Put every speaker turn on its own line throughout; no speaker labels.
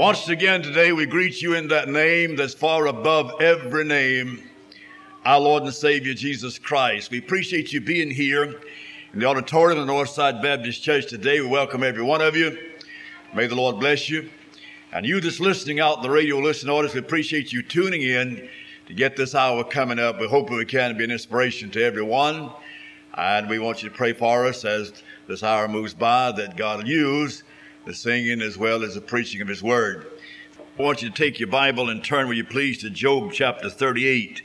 Once again today, we greet you in that name that's far above every name, our Lord and Savior Jesus Christ. We appreciate you being here in the auditorium of the Northside Baptist Church today. We welcome every one of you. May the Lord bless you. And you that's listening out in the radio listening audience, we appreciate you tuning in to get this hour coming up. We hope we can be an inspiration to everyone. And we want you to pray for us as this hour moves by that God will use the singing as well as the preaching of His Word. I want you to take your Bible and turn, will you please, to Job chapter 38.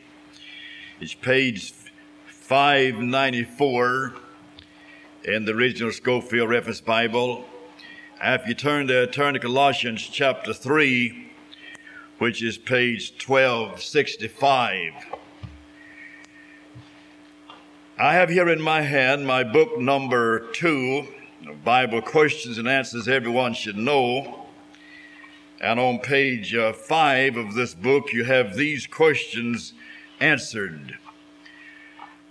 It's page 594 in the original Scofield Reference Bible. After you turn there, turn to Colossians chapter 3, which is page 1265. I have here in my hand my book number two Bible questions and answers everyone should know. And on page uh, five of this book, you have these questions answered.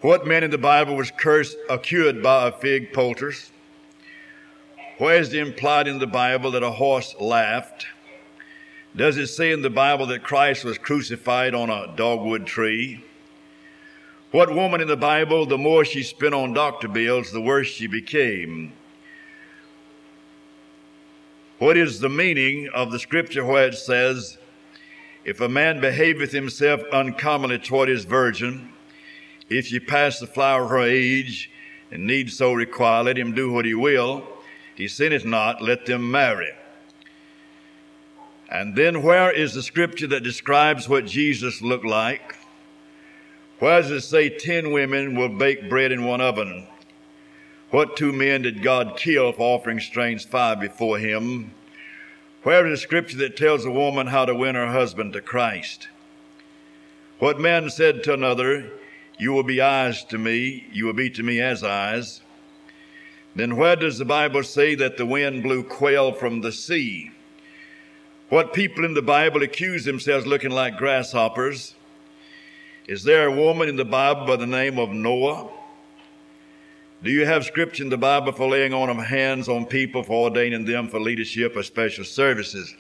What man in the Bible was cursed, accused by a fig poultice? Where is it implied in the Bible that a horse laughed? Does it say in the Bible that Christ was crucified on a dogwood tree? What woman in the Bible, the more she spent on doctor bills, the worse she became? What is the meaning of the scripture where it says, If a man behaveth himself uncommonly toward his virgin, if she pass the flower of her age, and need so require, let him do what he will, he sinneth not, let them marry. And then where is the scripture that describes what Jesus looked like? Where does it say ten women will bake bread in one oven? What two men did God kill for offering strange fire before him? Where is the scripture that tells a woman how to win her husband to Christ? What man said to another, You will be eyes to me, you will be to me as eyes? Then where does the Bible say that the wind blew quail from the sea? What people in the Bible accuse themselves looking like grasshoppers? Is there a woman in the Bible by the name of Noah? Do you have scripture in the Bible for laying on of hands on people for ordaining them for leadership or special services?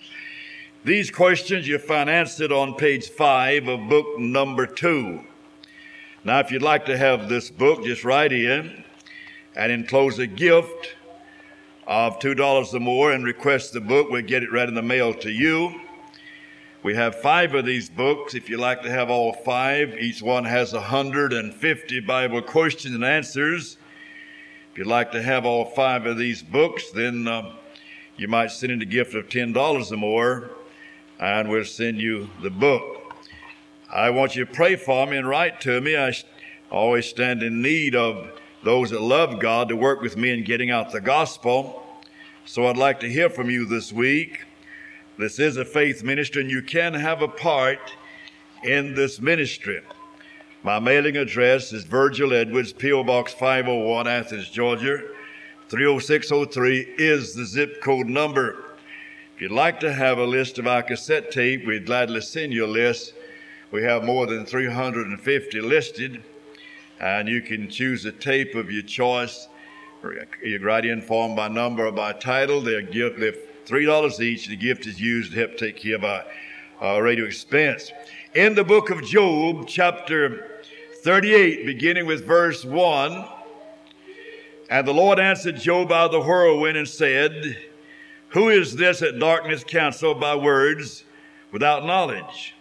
These questions you find answered on page five of book number two. Now, if you'd like to have this book, just write in and enclose a gift of $2 or more and request the book. We'll get it right in the mail to you. We have five of these books. If you'd like to have all five, each one has 150 Bible questions and answers. If you'd like to have all five of these books, then uh, you might send in a gift of $10 or more, and we'll send you the book. I want you to pray for me and write to me. I always stand in need of those that love God to work with me in getting out the gospel. So I'd like to hear from you this week. This is a faith ministry, and you can have a part in this ministry. My mailing address is Virgil Edwards, P.O. Box 501, Athens, Georgia. 30603 is the zip code number. If you'd like to have a list of our cassette tape, we'd gladly send you a list. We have more than 350 listed, and you can choose a tape of your choice. You write in for them by number or by title. They're, gift, they're $3 each. The gift is used to help take care of our, our radio expense. In the book of Job, chapter 38, beginning with verse 1. And the Lord answered Job of the whirlwind and said, Who is this at darkness counsel by words without knowledge?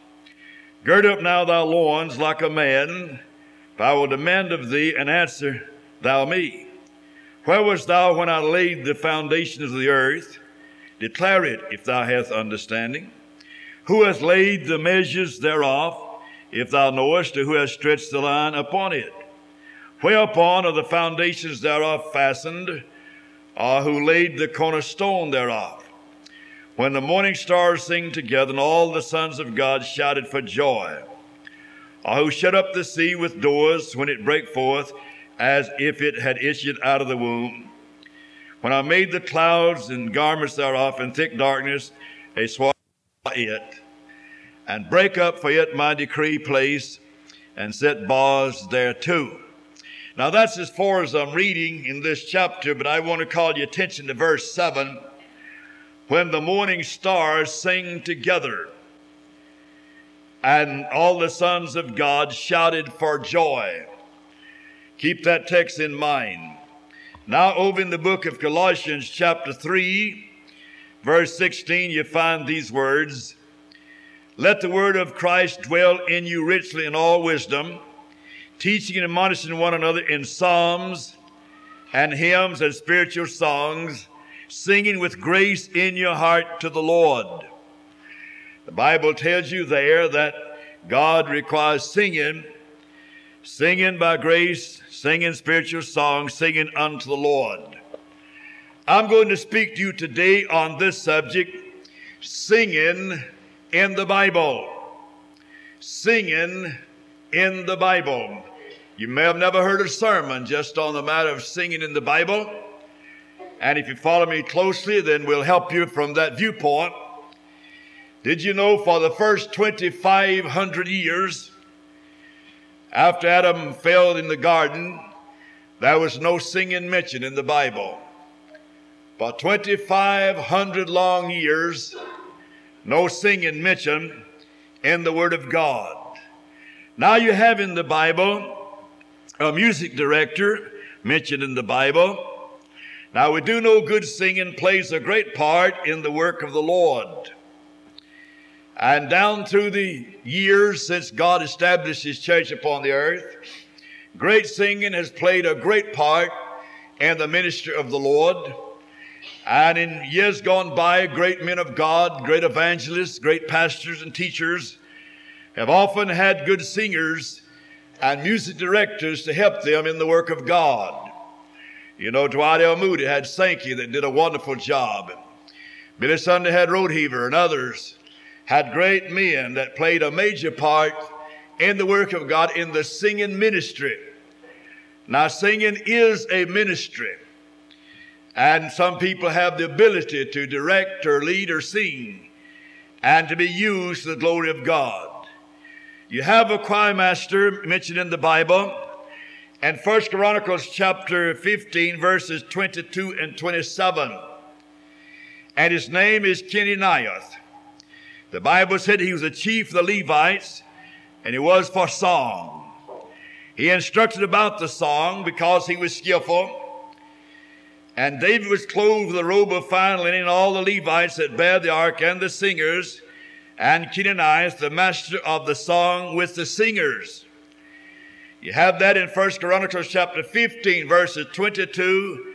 Gird up now thy loins like a man, for I will demand of thee and answer thou me. Where wast thou when I laid the foundations of the earth? Declare it if thou hast understanding. Who hath laid the measures thereof? If thou knowest who has stretched the line upon it. Whereupon are the foundations thereof fastened, or who laid the cornerstone thereof? When the morning stars sing together and all the sons of God shouted for joy, or who shut up the sea with doors when it brake forth as if it had issued out of the womb? When I made the clouds and garments thereof in thick darkness, a swallow it and break up for it my decree place and set bars there too. Now that's as far as I'm reading in this chapter, but I want to call your attention to verse 7 when the morning stars sing together. And all the sons of God shouted for joy. Keep that text in mind. Now, over in the book of Colossians, chapter 3, verse 16, you find these words Let the word of Christ dwell in you richly in all wisdom, teaching and admonishing one another in psalms and hymns and spiritual songs, singing with grace in your heart to the Lord. The Bible tells you there that God requires singing, singing by grace, singing spiritual songs, singing unto the Lord. I'm going to speak to you today on this subject singing in the Bible. Singing in the Bible. You may have never heard a sermon just on the matter of singing in the Bible. And if you follow me closely, then we'll help you from that viewpoint. Did you know for the first 2,500 years after Adam fell in the garden, there was no singing mentioned in the Bible? For 2,500 long years, no singing mentioned in the Word of God. Now you have in the Bible a music director mentioned in the Bible. Now, we do know good singing plays a great part in the work of the Lord. And down through the years since God established His church upon the earth, great singing has played a great part in the ministry of the Lord. And in years gone by, great men of God, great evangelists, great pastors and teachers have often had good singers and music directors to help them in the work of God. You know, Dwight L. Moody had Sankey that did a wonderful job. Billy Sunday had Rodeheaver and others had great men that played a major part in the work of God in the singing ministry. Now, singing is a ministry, and some people have the ability to direct or lead or sing and to be used to the glory of God. You have a choir master mentioned in the Bible. And First Chronicles chapter 15, verses 22 and 27. And his name is Chenaniah. The Bible said he was a chief of the Levites, and he was for song. He instructed about the song because he was skillful. And David was clothed with a robe of fine linen, and all the Levites that bear the ark and the singers and Chenaniah, the master of the song with the singers. You have that in First Chronicles chapter 15, verses 22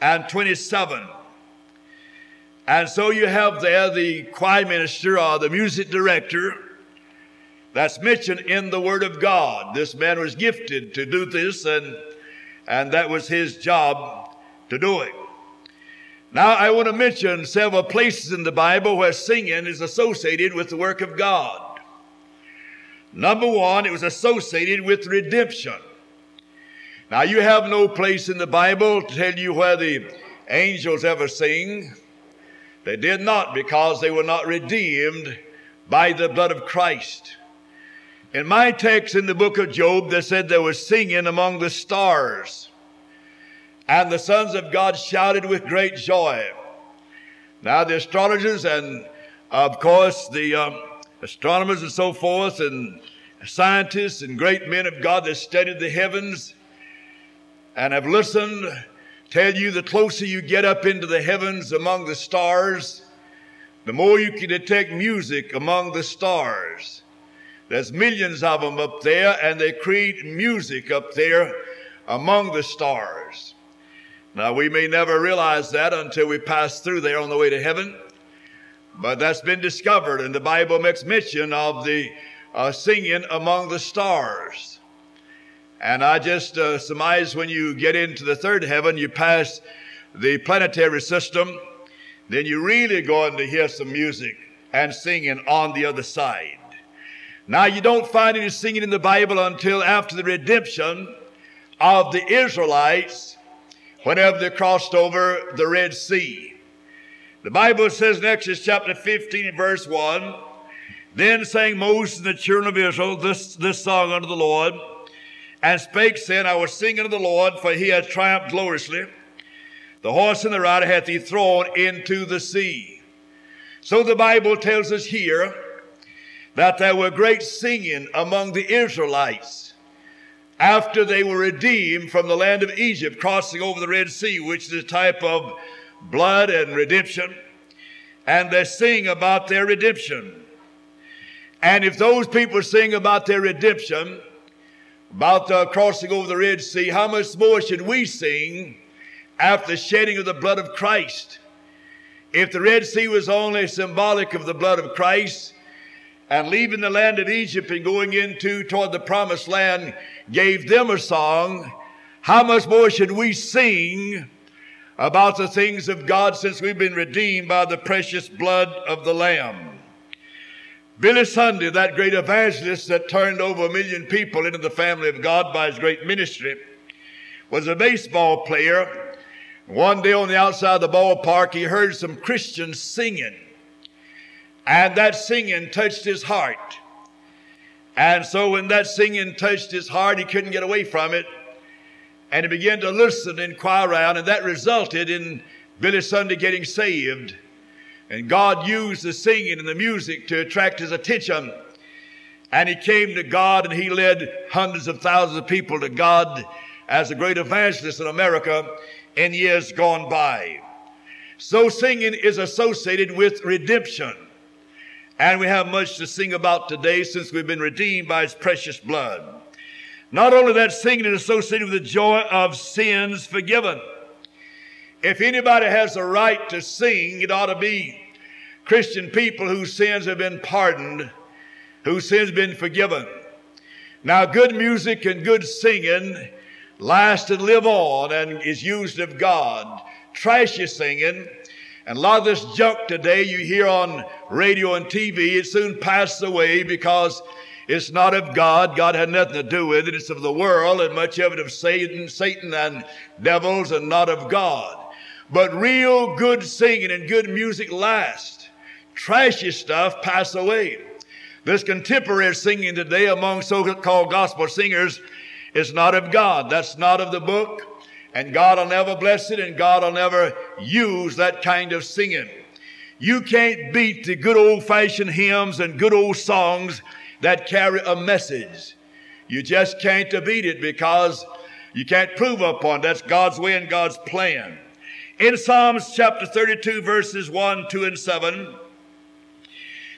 and 27. And so you have there the choir minister or the music director that's mentioned in the Word of God. This man was gifted to do this, and, and that was his job to do it. Now, I want to mention several places in the Bible where singing is associated with the work of God. Number one, it was associated with redemption. Now, you have no place in the Bible to tell you where the angels ever sing. They did not because they were not redeemed by the blood of Christ. In my text in the book of Job, they said there was singing among the stars. And the sons of God shouted with great joy. Now, the astrologers and, of course, the um, astronomers and so forth, and scientists and great men of God that studied the heavens and have listened tell you the closer you get up into the heavens among the stars, the more you can detect music among the stars. There's millions of them up there, and they create music up there among the stars. Now, we may never realize that until we pass through there on the way to heaven, but that's been discovered, and the Bible makes mention of the uh, singing among the stars. And I just uh, surmise when you get into the third heaven, you pass the planetary system, then you're really going to hear some music and singing on the other side. Now, you don't find any singing in the Bible until after the redemption of the Israelites whenever they crossed over the Red Sea. The Bible says in Exodus chapter 15 verse 1, Then sang Moses and the children of Israel this, this song unto the Lord, and spake, saying, I will sing unto the Lord, for he hath triumphed gloriously. The horse and the rider hath he thrown into the sea. So the Bible tells us here that there were great singing among the Israelites after they were redeemed from the land of Egypt, crossing over the Red Sea, which is a type of blood and redemption. And they sing about their redemption. And if those people sing about their redemption, about uh, crossing over the Red Sea, how much more should we sing after the shedding of the blood of Christ? If the Red Sea was only symbolic of the blood of Christ, and leaving the land of Egypt and going into toward the promised land gave them a song, how much more should we sing about the things of God since we've been redeemed by the precious blood of the Lamb? Billy Sunday, that great evangelist that turned over a million people into the family of God by his great ministry, was a baseball player. One day on the outside of the ballpark, he heard some Christians singing. And that singing touched his heart. And so when that singing touched his heart, he couldn't get away from it. And he began to listen and inquire around, and that resulted in Billy Sunday getting saved. And God used the singing and the music to attract his attention. And he came to God and he led hundreds of thousands of people to God as a great evangelist in America in years gone by. So singing is associated with redemption. And we have much to sing about today since we've been redeemed by his precious blood. Not only that, singing is associated with the joy of sins forgiven. If anybody has a right to sing, it ought to be Christian people whose sins have been pardoned, whose sins have been forgiven. Now, good music and good singing last and live on and is used of God. Trashy singing and a lot of this junk today you hear on radio and TV, it soon passes away because it's not of God. God had nothing to do with it. It's of the world and much of it of Satan, Satan and devils and not of God. But real good singing and good music last. Trashy stuff pass away. This contemporary singing today among so-called gospel singers is not of God. That's not of the book. And God will never bless it and God will never use that kind of singing. You can't beat the good old fashioned hymns and good old songs that carry a message. You just can't beat it because you can't prove upon it. That's God's way and God's plan. In Psalms chapter 32, verses 1, 2, and 7,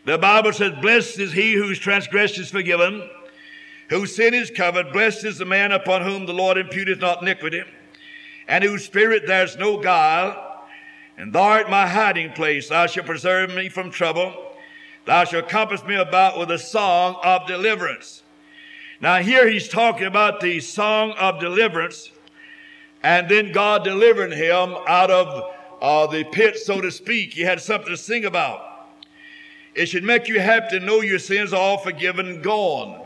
the Bible says, Blessed is he whose transgression is forgiven, whose sin is covered. Blessed is the man upon whom the Lord imputeth not iniquity, and whose spirit there's no guile. And thou art my hiding place. Thou shalt preserve me from trouble. Thou shalt compass me about with a song of deliverance. Now, here he's talking about the song of deliverance, and then God delivering him out of uh, the pit, so to speak. He had something to sing about. It should make you happy to know your sins are all forgiven and gone.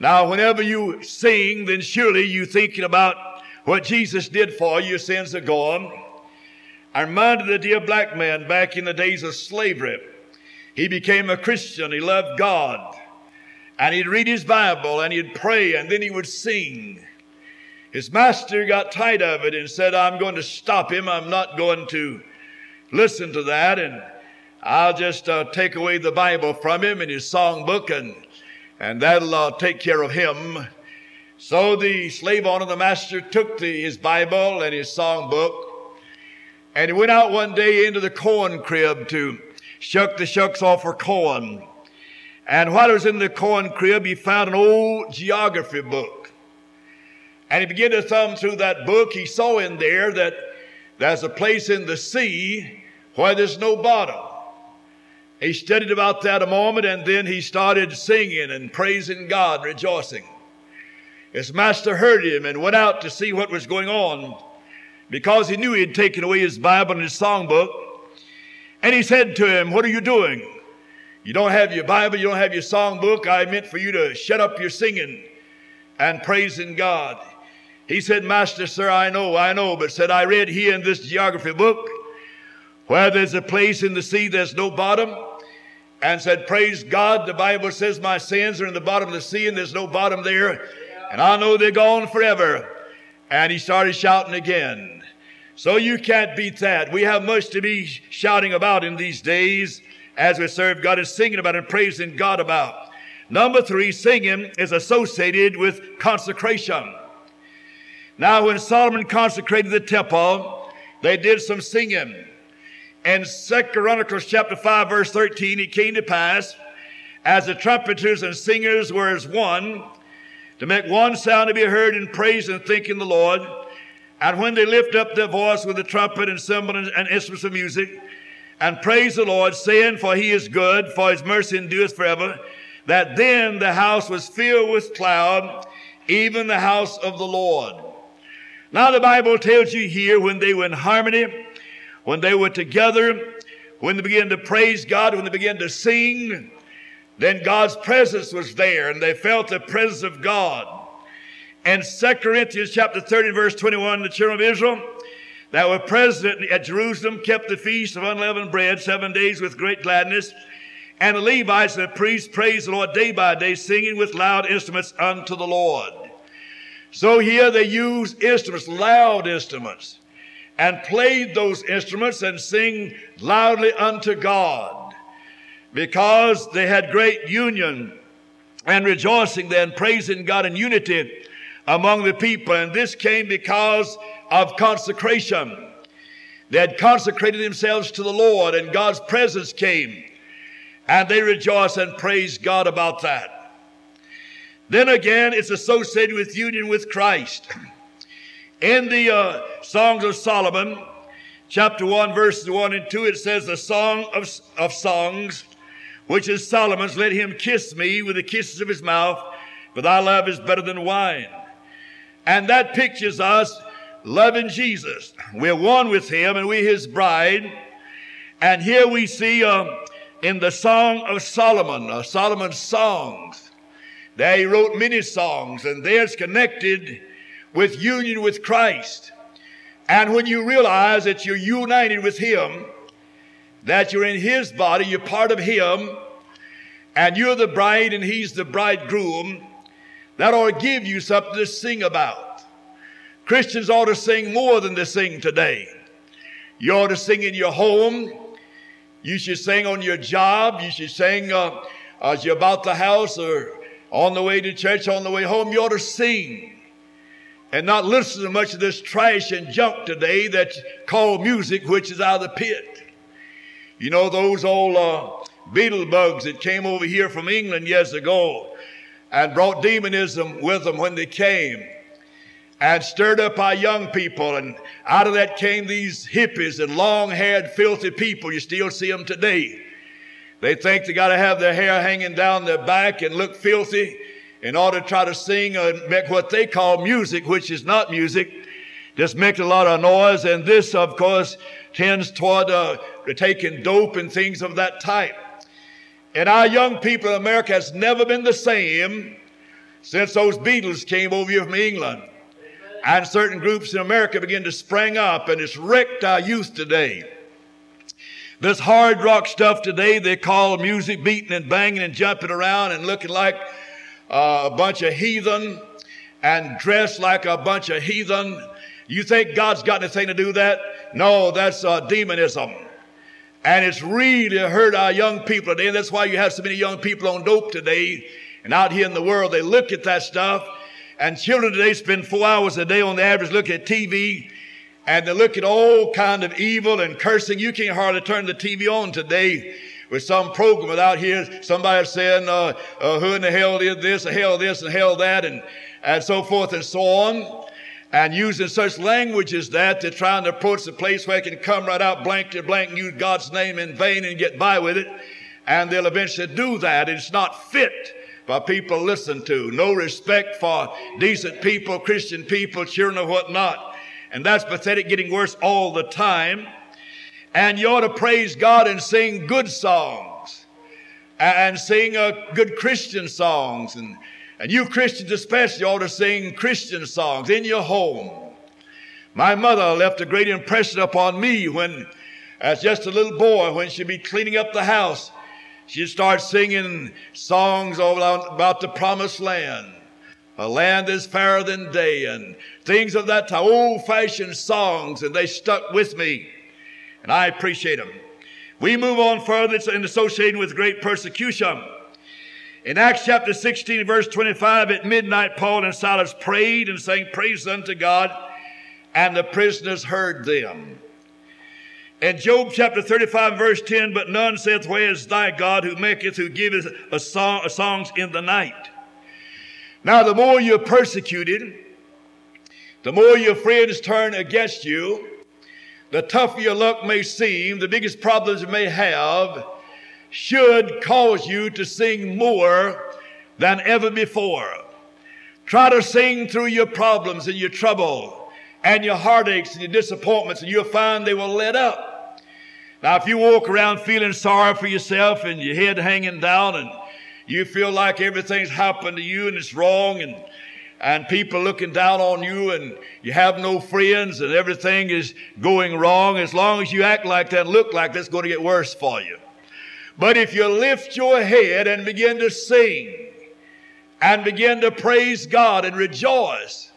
Now, whenever you sing, then surely you're thinking about what Jesus did for you. Sins are gone. I reminded the dear black man back in the days of slavery. He became a Christian. He loved God. And he'd read his Bible and he'd pray and then he would sing. His master got tired of it and said, I'm going to stop him. I'm not going to listen to that. And I'll just uh, take away the Bible from him and his songbook and, and that'll uh, take care of him. So the slave owner, the master, took the, his Bible and his songbook and he went out one day into the corn crib to shuck the shucks off for corn. And while he was in the corn crib, he found an old geography book. And he began to thumb through that book. He saw in there that there's a place in the sea where there's no bottom. He studied about that a moment and then he started singing and praising God, rejoicing. His master heard him and went out to see what was going on because he knew he had taken away his Bible and his songbook. And he said to him, What are you doing? You don't have your Bible, you don't have your songbook. I meant for you to shut up your singing and praising God. He said, Master, sir, I know, I know, but said, I read here in this geography book where there's a place in the sea there's no bottom. And said, Praise God, the Bible says my sins are in the bottom of the sea and there's no bottom there. And I know they're gone forever. And he started shouting again. So you can't beat that. We have much to be shouting about in these days as we serve God and singing about and praising God about. Number three, singing is associated with consecration. Now, when Solomon consecrated the temple, they did some singing. In 2 Chronicles chapter 5, verse 13, it came to pass, as the trumpeters and singers were as one, to make one sound to be heard in praise and thanking the Lord. And when they lift up their voice with the trumpet and cymbal and, instruments of music, and praise the Lord, saying, For he is good, for his mercy endures forever, that then the house was filled with cloud, even the house of the Lord. Now the Bible tells you here when they were in harmony, when they were together, when they began to praise God, when they began to sing, then God's presence was there and they felt the presence of God. And 2 Corinthians chapter 30 verse 21, the children of Israel that were present at Jerusalem kept the feast of unleavened bread seven days with great gladness. And the Levites and the priests praised the Lord day by day, singing with loud instruments unto the Lord. So here they use instruments, loud instruments, and played those instruments and sing loudly unto God because they had great union and rejoicing then, praising God in unity among the people. And this came because of consecration. They had consecrated themselves to the Lord, and God's presence came. And they rejoiced and praised God about that. Then again, it's associated with union with Christ. In the uh, Songs of Solomon, chapter 1, verses 1 and 2, it says, The Song of, of Songs, which is Solomon's, let him kiss me with the kisses of his mouth, for thy love is better than wine. And that pictures us loving Jesus. We're one with him and we're his bride. And here we see uh, in the Song of Solomon, uh, Solomon's songs, there he wrote many songs and there's connected with union with Christ. And when you realize that you're united with him, that you're in his body, you're part of him, and you're the bride and he's the bridegroom, that ought to give you something to sing about. Christians ought to sing more than they sing today. You ought to sing in your home. You should sing on your job. You should sing uh, as you're about the house or on the way to church, on the way home. You ought to sing and not listen to much of this trash and junk today that's called music, which is out of the pit. You know, those old uh, beetle bugs that came over here from England years ago and brought demonism with them when they came and stirred up our young people. And out of that came these hippies and long haired, filthy people. You still see them today. They think they got to have their hair hanging down their back and look filthy in order to try to sing and make what they call music, which is not music, just make a lot of noise. And this, of course, tends toward uh, taking dope and things of that type. And our young people in America has never been the same since those Beatles came over here from England. And certain groups in America begin to spring up, and it's wrecked our youth today. This hard rock stuff today they call music beating and banging and jumping around and looking like uh, a bunch of heathen and dressed like a bunch of heathen. You think God's got anything to do with that? No, that's uh, demonism. And it's really hurt our young people today. And that's why you have so many young people on dope today. And out here in the world, they look at that stuff. And children today spend four hours a day on the average looking at TV. And they look at all kind of evil and cursing. You can't hardly turn the TV on today with some program without hearing somebody saying, uh, uh, who in the hell did this, or hell this, and hell that, and, and so forth and so on and using such language as that to trying to approach the place where it can come right out blank to blank and use God's name in vain and get by with it. And they'll eventually do that. It's not fit for people listen to. No respect for decent people, Christian people, children or whatnot. And that's pathetic, getting worse all the time. And you ought to praise God and sing good songs and sing uh, good Christian songs and and you Christians especially ought to sing Christian songs in your home. My mother left a great impression upon me when, as just a little boy, when she'd be cleaning up the house, she'd start singing songs about the promised land. a land is fairer than day, and things of that time, old fashioned songs, and they stuck with me, and I appreciate them. We move on further in associating with great persecution. In Acts chapter 16, verse 25, at midnight, Paul and Silas prayed and sang praise unto God, and the prisoners heard them. In Job chapter 35, verse 10, but none saith, Where is thy God who maketh, who giveth a song, a songs in the night? Now, the more you're persecuted, the more your friends turn against you, the tougher your luck may seem, the biggest problems you may have, should cause you to sing more than ever before. Try to sing through your problems and your trouble and your heartaches and your disappointments, and you'll find they will let up. Now, if you walk around feeling sorry for yourself and your head hanging down and you feel like everything's happened to you and it's wrong and and people looking down on you and you have no friends and everything is going wrong, as long as you act like that, look like that's going to get worse for you. But if you lift your head and begin to sing and begin to praise God and rejoice,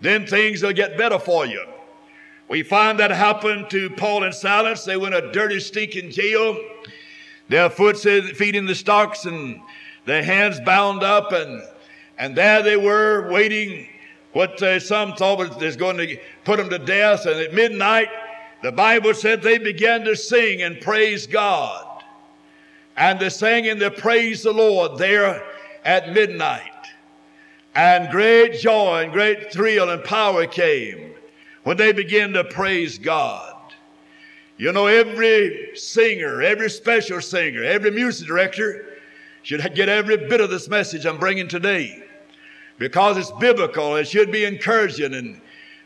then things will get better for you. We find that happened to Paul and Silas. They went a dirty, stinking jail. Their foot feet in the stocks and their hands bound up, and and there they were waiting. What uh, some thought was going to put them to death. And at midnight, the Bible said they began to sing and praise God. And they sang and they praised the Lord there at midnight. And great joy and great thrill and power came when they began to praise God. You know, every singer, every special singer, every music director should get every bit of this message I'm bringing today because it's biblical. It should be encouraging and,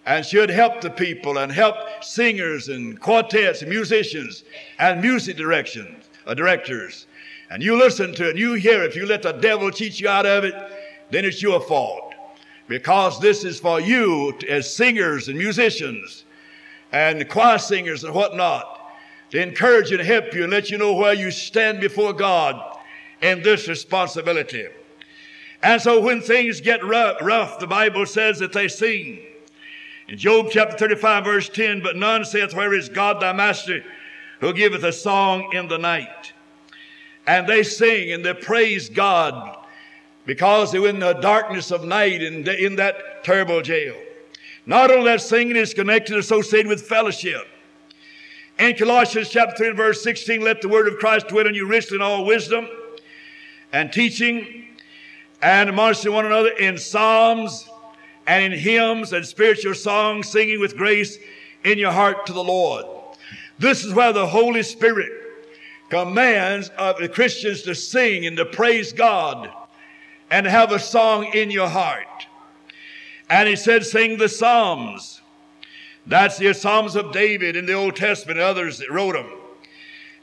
and should help the people and help singers and quartets and musicians and music directions, uh, directors. And you listen to it, and you hear it. If you let the devil cheat you out of it, then it's your fault because this is for you as singers and musicians and choir singers and whatnot to encourage you and help you and let you know where you stand before God in this responsibility. And so when things get rough, rough, the Bible says that they sing. In Job chapter 35, verse 10, but none saith, Where is God thy master, who giveth a song in the night? And they sing and they praise God because they were in the darkness of night and in that terrible jail. Not only that singing is connected, associated with fellowship. In Colossians chapter 3 and verse 16, let the word of Christ dwell in you richly in all wisdom and teaching and admonishing one another in psalms and in hymns and spiritual songs, singing with grace in your heart to the Lord. This is where the Holy Spirit commands the Christians to sing and to praise God and have a song in your heart. And he said, sing the Psalms. That's the Psalms of David in the Old Testament, others that wrote them.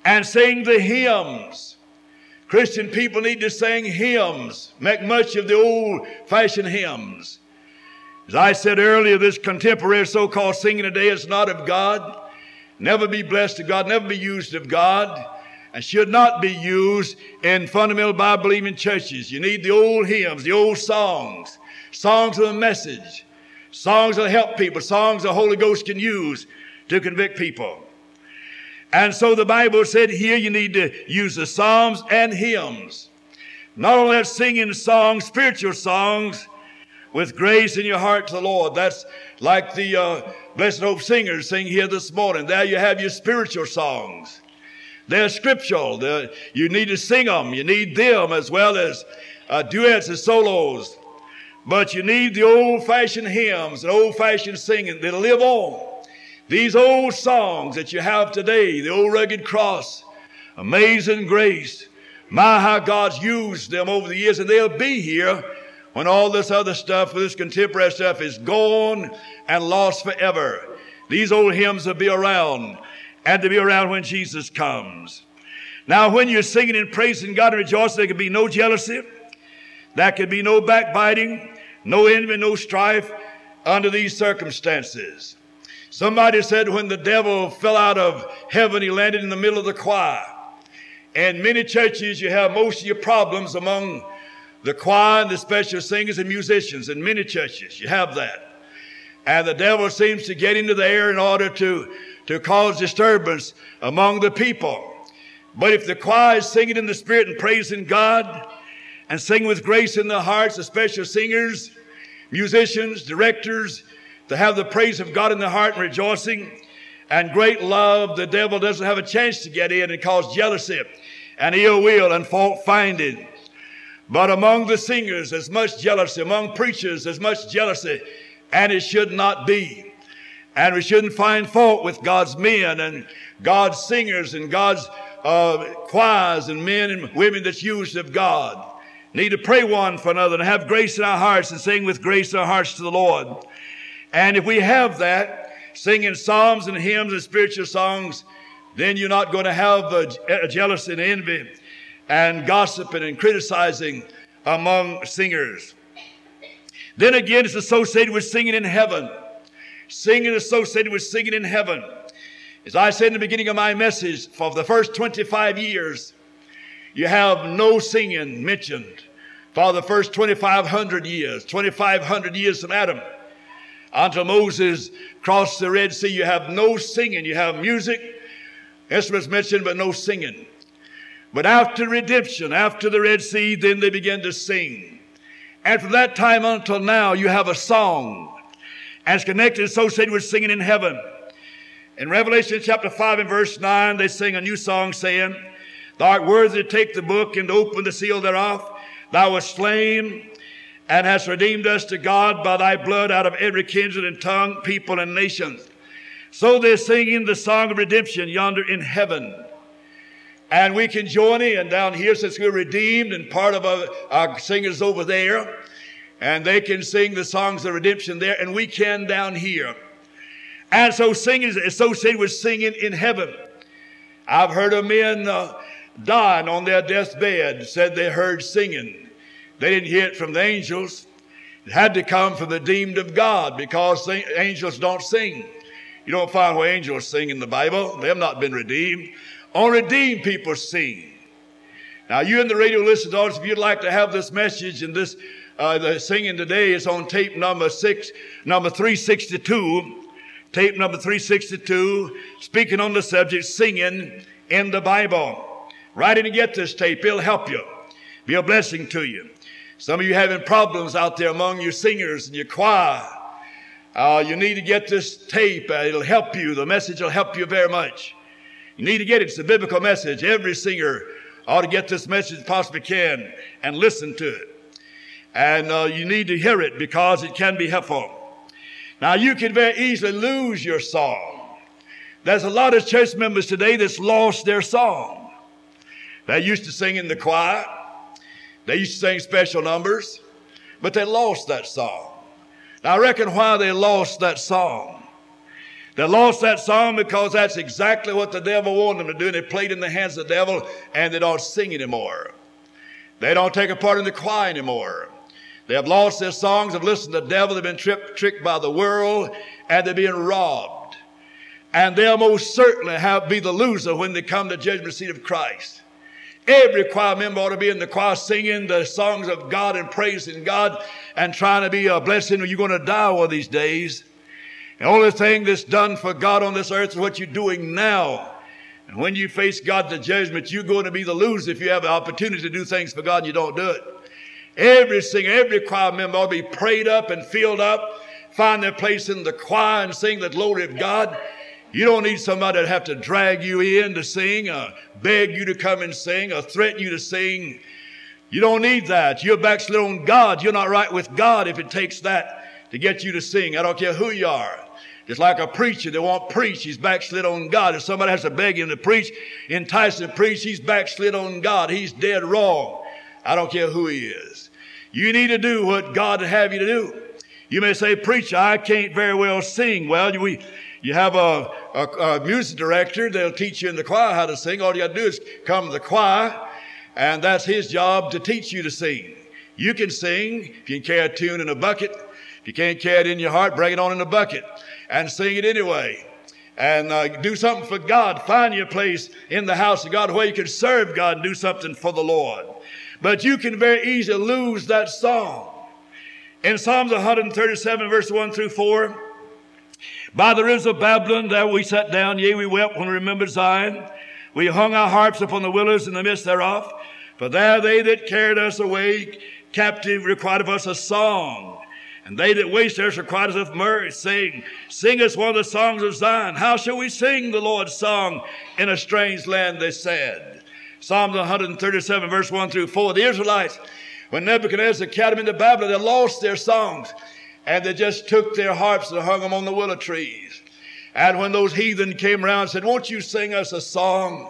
And sing the hymns. Christian people need to sing hymns, make much of the old fashioned hymns. As I said earlier, this contemporary so called singing today is not of God. Never be blessed of God, never be used of God and should not be used in fundamental Bible believing churches. You need the old hymns, the old songs, songs of a message, songs that help people, songs the Holy Ghost can use to convict people. And so the Bible said here you need to use the Psalms and hymns. Not only that, singing songs, spiritual songs, with grace in your heart to the Lord. That's like the uh, Blessed Hope singers sing here this morning. There you have your spiritual songs. They're scriptural. They're, you need to sing them. You need them as well as uh, duets and solos. But you need the old fashioned hymns and old fashioned singing that live on. These old songs that you have today, the old rugged cross, amazing grace. My, how God's used them over the years, and they'll be here when all this other stuff, this contemporary stuff, is gone and lost forever. These old hymns will be around and to be around when Jesus comes. Now, when you're singing and praising God and rejoicing, there can be no jealousy, there can be no backbiting, no envy, no strife under these circumstances. Somebody said when the devil fell out of heaven, he landed in the middle of the choir. And many churches, you have most of your problems among the choir and the special singers and musicians in many churches. You have that. And the devil seems to get into the air in order to, to cause disturbance among the people. But if the choir is singing in the Spirit and praising God and singing with grace in their hearts, the special singers, musicians, directors, to have the praise of God in their heart and rejoicing and great love, the devil doesn't have a chance to get in and cause jealousy and ill will and fault finding. But among the singers, there's much jealousy. Among preachers, there's much jealousy. And it should not be. And we shouldn't find fault with God's men and God's singers and God's uh, choirs and men and women that's used of God. Need to pray one for another and have grace in our hearts and sing with grace in our hearts to the Lord. And if we have that, singing psalms and hymns and spiritual songs, then you're not going to have a, a jealousy and envy and gossiping and criticizing among singers. Then again, it's associated with singing in heaven. Singing associated with singing in heaven. As I said in the beginning of my message, for the first 25 years, you have no singing mentioned. For the first 2,500 years, 2,500 years from Adam until Moses crossed the Red Sea, you have no singing. You have music, instruments mentioned, but no singing. But after redemption, after the Red Sea, then they began to sing. And from that time until now, you have a song. It's connected, associated with singing in heaven. In Revelation chapter 5 and verse 9, they sing a new song saying, Thou art worthy to take the book and open the seal thereof. Thou wast slain and hast redeemed us to God by thy blood out of every kindred and tongue, people, and nation. So they're singing the song of redemption yonder in heaven. And we can join in down here since we're redeemed and part of our, our singers over there. And they can sing the songs of redemption there, and we can down here. And so singing is associated with singing in heaven. I've heard of men uh, dying on their deathbed said they heard singing. They didn't hear it from the angels. It had to come from the deemed of God because angels don't sing. You don't find where angels sing in the Bible. They have not been redeemed. Only redeemed people sing. Now, you in the radio listeners, audience, if you'd like to have this message and this uh, the singing today is on tape number six, number 362. Tape number 362, speaking on the subject, singing in the Bible. Write in and get this tape. It'll help you. Be a blessing to you. Some of you having problems out there among your singers and your choir. Uh, you need to get this tape. Uh, it'll help you. The message will help you very much. You need to get it. It's a biblical message. Every singer ought to get this message possibly can and listen to it. And uh, you need to hear it because it can be helpful. Now, you can very easily lose your song. There's a lot of church members today that's lost their song. They used to sing in the choir. They used to sing special numbers, but they lost that song. Now, I reckon why they lost that song. They lost that song because that's exactly what the devil wanted them to do. And they played in the hands of the devil and they don't sing anymore. They don't take a part in the choir anymore. They have lost their songs, have listened to the devil, they've been tripped, tricked by the world, and they're being robbed. And they'll most certainly have be the loser when they come to the judgment seat of Christ. Every choir member ought to be in the choir singing the songs of God and praising God and trying to be a blessing you're going to die one of these days. The only thing that's done for God on this earth is what you're doing now. And when you face God the judgment, you're going to be the loser if you have the opportunity to do things for God and you don't do it. Every singer, every choir member ought to be prayed up and filled up, find their place in the choir and sing the glory of God. You don't need somebody to have to drag you in to sing, or beg you to come and sing, or threaten you to sing. You don't need that. You're backslid on God. You're not right with God if it takes that to get you to sing. I don't care who you are. Just like a preacher that won't preach, he's backslid on God. If somebody has to beg him to preach, entice him to preach, he's backslid on God. He's dead wrong. I don't care who he is. You need to do what God would have you to do. You may say, preacher, I can't very well sing. Well, we, you have a, a, a music director. They'll teach you in the choir how to sing. All you got to do is come to the choir, and that's his job to teach you to sing. You can sing if you can carry a tune in a bucket. If you can't carry it in your heart, bring it on in a bucket and sing it anyway. and uh, do something for God. Find your place in the house of God where you can serve God and do something for the Lord. But you can very easily lose that song. In Psalms 137, verse 1 through 4, by the rivers of Babylon, there we sat down, yea, we wept when we remembered Zion. We hung our harps upon the willows in the midst thereof. For there they that carried us away captive required of us a song. And they that waste us required us of mirth, saying, Sing us one of the songs of Zion. How shall we sing the Lord's song in a strange land? They said. Psalms 137, verse 1 through 4. The Israelites, when Nebuchadnezzar carried them into Babylon, they lost their songs and they just took their harps and hung them on the willow trees. And when those heathen came around and said, Won't you sing us a song?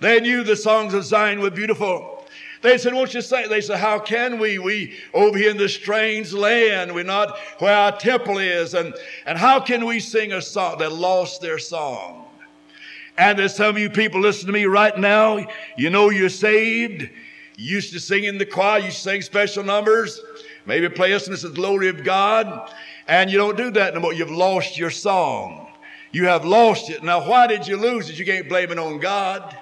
They knew the songs of Zion were beautiful. They said, Won't you sing? They said, How can we? We over here in this strange land, we're not where our temple is. And, and how can we sing a song? They lost their song. And there's some of you people listening to me right now. You know you're saved. You used to sing in the choir, you sing special numbers. Maybe play us of the glory of God, and you don't do that no more. You've lost your song. You have lost it. Now, why did you lose it? You can't blame it on God.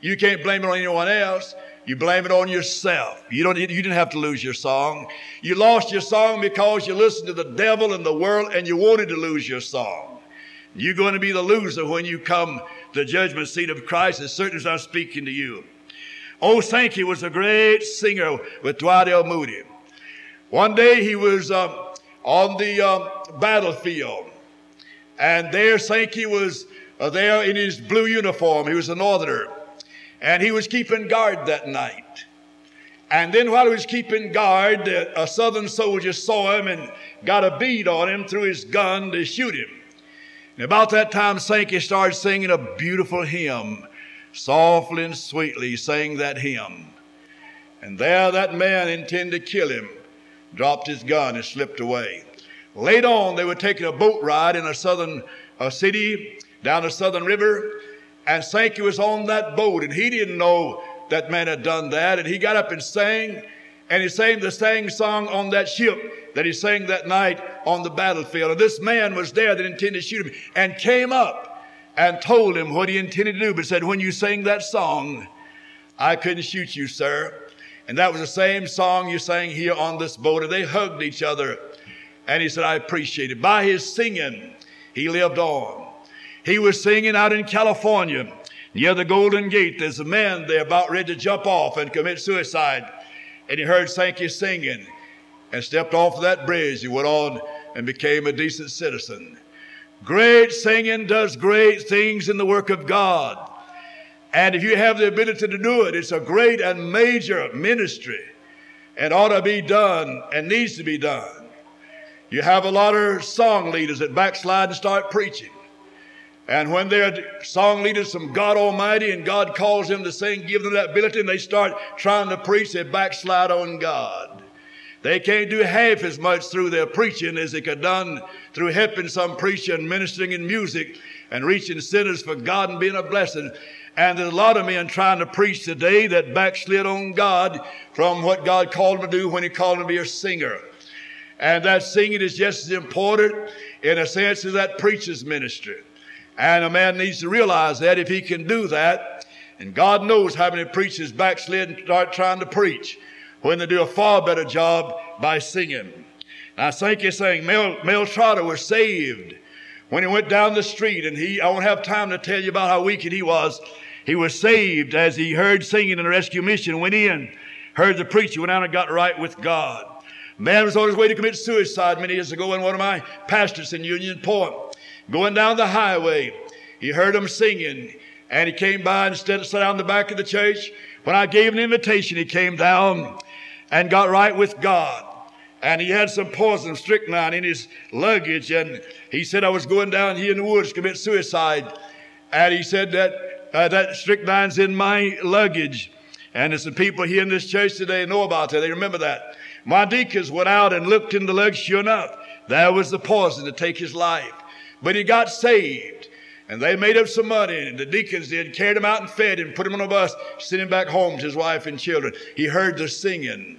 You can't blame it on anyone else. You blame it on yourself. You don't, you didn't have to lose your song. You lost your song because you listened to the devil and the world and you wanted to lose your song. You're going to be the loser when you come to the judgment seat of Christ, as certain as I'm speaking to you. Old Sankey was a great singer with Dwight L. Moody. One day he was uh, on the uh, battlefield, and there Sankey was uh, there in his blue uniform. He was a northerner, and he was keeping guard that night. And then while he was keeping guard, a southern soldier saw him and got a bead on him through his gun to shoot him. And about that time, Sankey started singing a beautiful hymn. Softly and sweetly sang that hymn. And there that man intended to kill him dropped his gun and slipped away. Later on, they were taking a boat ride in a southern a city down a southern river, and Sankey was on that boat, and he didn't know that man had done that, and he got up and sang, and he sang the same song on that ship that he sang that night on the battlefield. And this man was there that intended to shoot him, and came up and told him what he intended to do, but said, When you sang that song, I couldn't shoot you, sir. And that was the same song you sang here on this boat. And they hugged each other. And he said, I appreciate it. By his singing, he lived on. He was singing out in California near the Golden Gate. There's a man there about ready to jump off and commit suicide. And he heard Sankey singing and stepped off of that bridge. He went on and became a decent citizen. Great singing does great things in the work of God. And if you have the ability to do it, it's a great and major ministry and ought to be done and needs to be done. You have a lot of song leaders that backslide and start preaching. And when they're song leaders from God Almighty and God calls them to sing, give them that ability, and they start trying to preach, they backslide on God. They can't do half as much through their preaching as they could done through helping some preacher and ministering in music and reaching sinners for God and being a blessing. And there's a lot of men trying to preach today that backslid on God from what God called them to do when He called them to be a singer. And that singing is just as important in a sense as that preacher's ministry. And a man needs to realize that if he can do that, and God knows how many preachers backslid and start trying to preach when they do a far better job by singing. I think he's saying Mel, Mel Trotter was saved when he went down the street, and he, I won't have time to tell you about how wicked he was. He was saved as he heard singing in the rescue mission, went in, heard the preacher, went out and got right with God. Man was on his way to commit suicide many years ago in one of my pastors in Union Point. Going down the highway, he heard him singing, and he came by and sat down in the back of the church. When I gave him an invitation, he came down and got right with God. And he had some poison strychnine in his luggage, and he said, I was going down here in the woods to commit suicide. And he said that uh, that strychnine's in my luggage. And there's some people here in this church today know about that. They remember that. My deacons went out and looked in the luggage. Sure enough, there was the poison to take his life. But he got saved. And they made up some money, and the deacons did, carried him out and fed him, put him on a bus, sent him back home to his wife and children. He heard the singing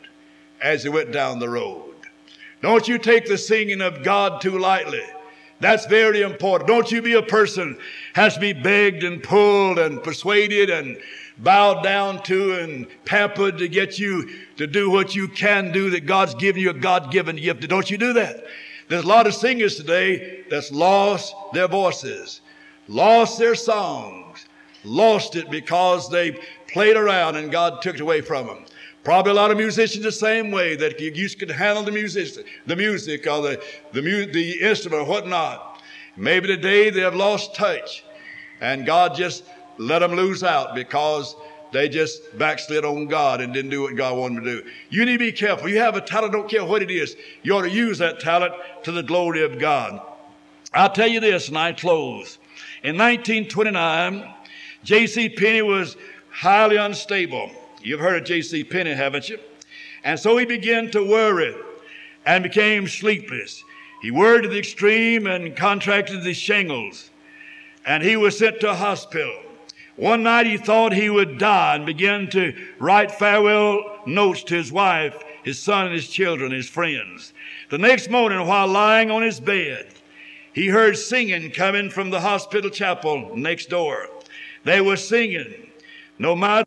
as he went down the road. Don't you take the singing of God too lightly. That's very important. Don't you be a person has to be begged and pulled and persuaded and bowed down to and pampered to get you to do what you can do that God's given you a God-given gift. Don't you do that? There's a lot of singers today that's lost their voices, lost their songs, lost it because they played around and God took it away from them. Probably a lot of musicians the same way that you used to handle the music, the music or the, the, mu- the instrument or whatnot. Maybe today they have lost touch and God just let them lose out because they just backslid on God and didn't do what God wanted them to do. You need to be careful. You have a talent, don't care what it is. You ought to use that talent to the glory of God. I'll tell you this and I close. In 1929, J.C. Penney was highly unstable. You've heard of J.C. Penney, haven't you? And so he began to worry and became sleepless. He worried to the extreme and contracted the shingles. And he was sent to a hospital. One night he thought he would die and began to write farewell notes to his wife, his son, and his children, his friends. The next morning, while lying on his bed, he heard singing coming from the hospital chapel next door. They were singing, No matter